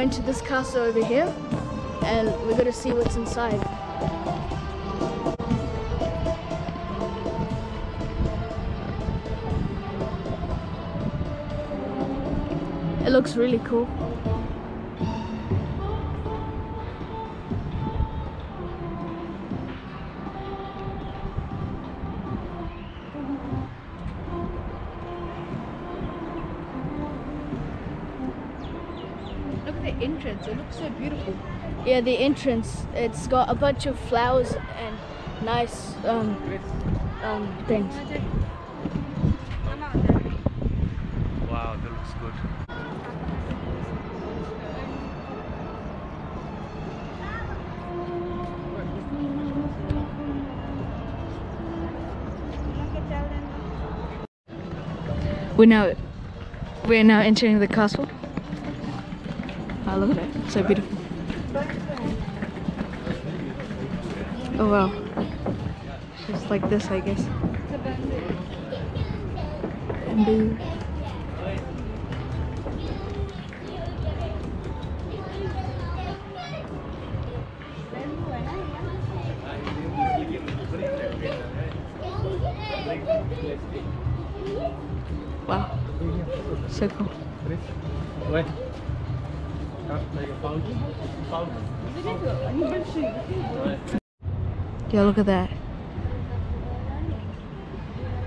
going to this castle over here and we're gonna see what's inside. It looks really cool. At the entrance. It looks so beautiful. Yeah, the entrance, it's got a bunch of flowers and nice um, um, things. Wow, that looks good. We're now we're now entering the castle. Oh, look at it. So beautiful. Oh wow. Just like this, I guess. Bamboo. Wow. So cool. Ouais. Ah, Yeah, look at that.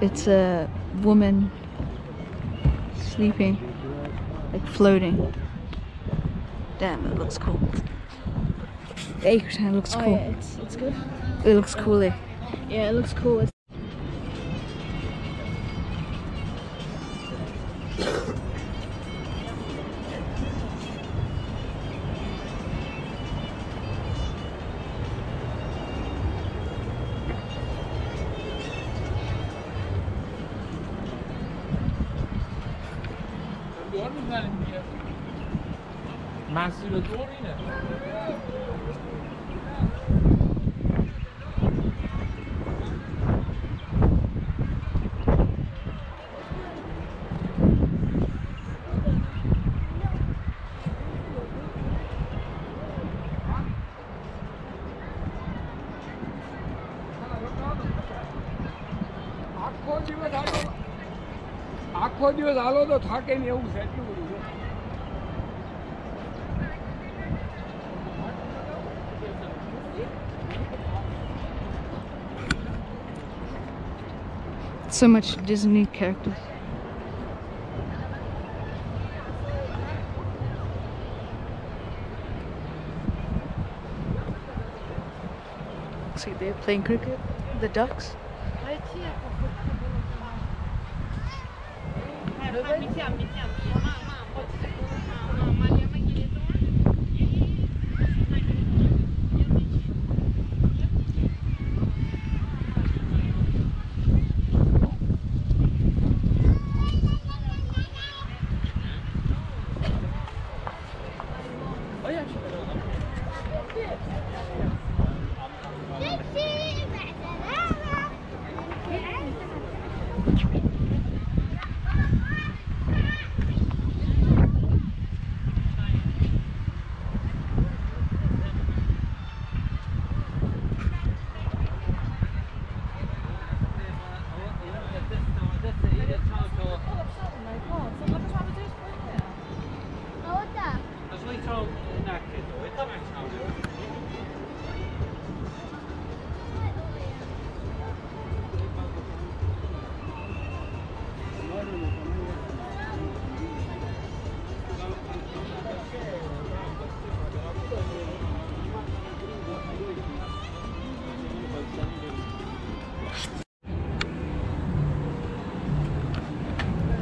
It's a woman sleeping, like floating. Damn, it looks cool. The acre looks Oh cool. yeah, it's, it's good. It looks cool. eh? Yeah, it looks cool. It's Mahsul Dorine. આખો દિવસ હાલો તો થાકે ને એવું છે So much Disney characters. See, they're playing cricket. The ducks.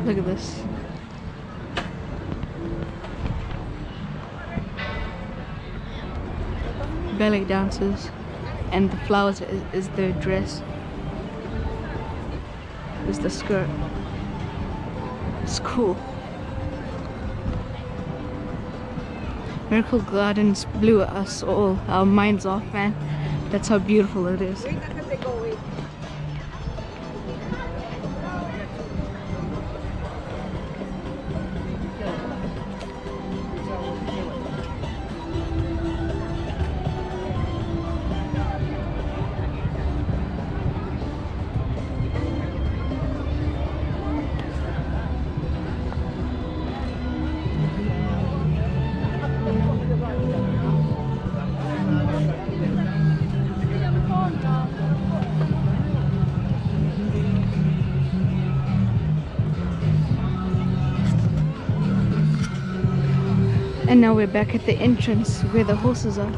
Look at this. Ballet dancers, and the flowers is, is their dress. Is the skirt. It's cool. Miracle Gardens blew us all our minds off, man. That's how beautiful it is. And now we're back at the entrance where the horses are.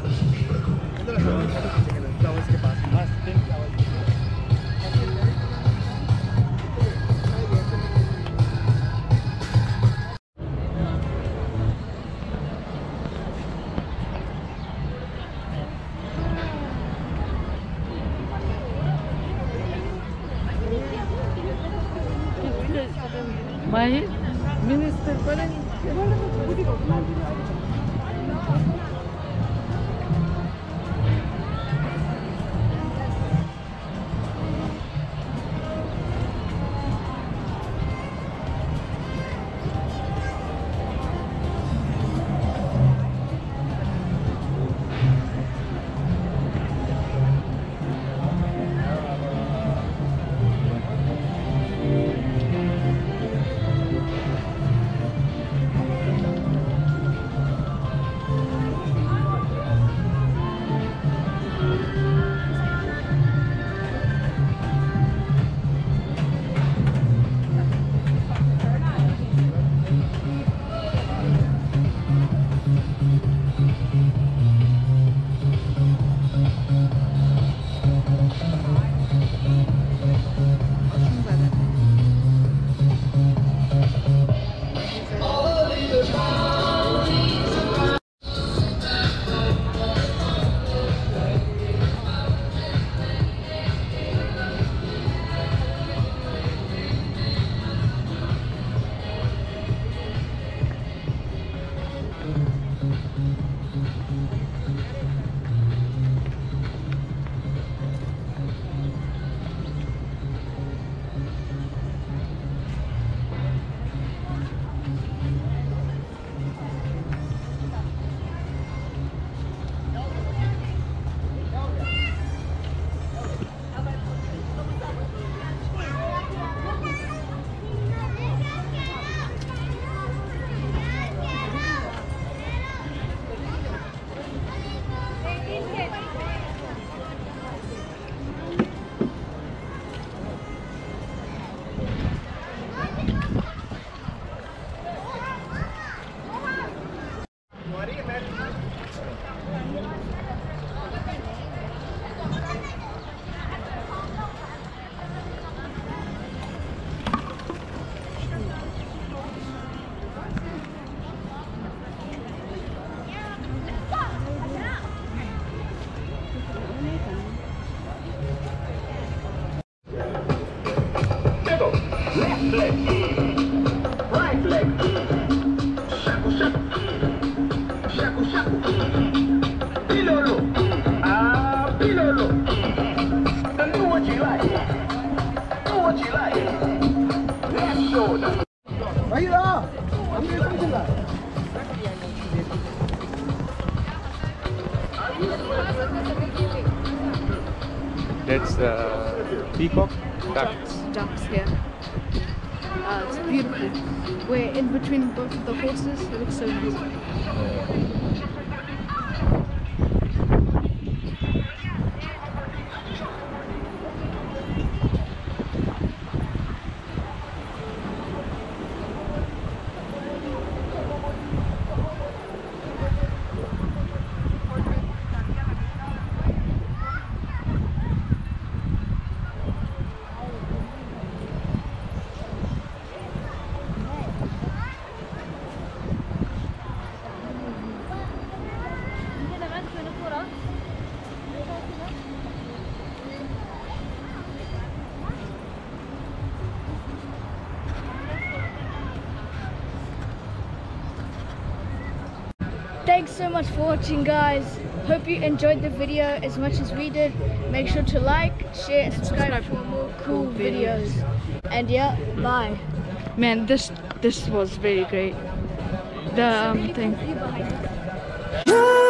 That's the peacock ducks. Ducks here. Uh, it's beautiful. We're in between both of the horses. It looks so nice. Thanks so much for watching guys. Hope you enjoyed the video as much as we did. Make sure to like, share and subscribe for more cool videos. And yeah, bye. Man, this this was very great. The um, thing. Bye.